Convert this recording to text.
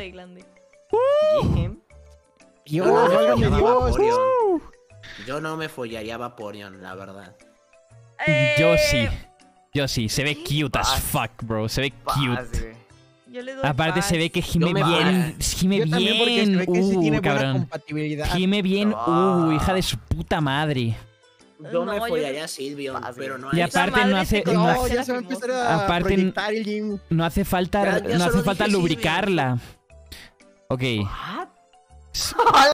de Glande. Jim. Dios, Yo no me válgame follaría a. Vaporeon. Yo no me follaría a Vaporeon, la verdad. Yo Eh, sí. Yo sí. Se ve cute as fuck, bro. Se ve Paz, cute. güey. Yo le doy Aparte se ve que gime me bien. Gime Yo porque se bien. ve que sí Uh, tiene cabrón. compatibilidad. Gime bien. Uh, hija de su puta madre. Yo No, me yo- follaría a Silvion, Paz, pero no Y a aparte no hace- no No, la ya se va a empezar a Aparte- el. No hace falta, Ya- ya no hace falta dije Silvion. Okay. What?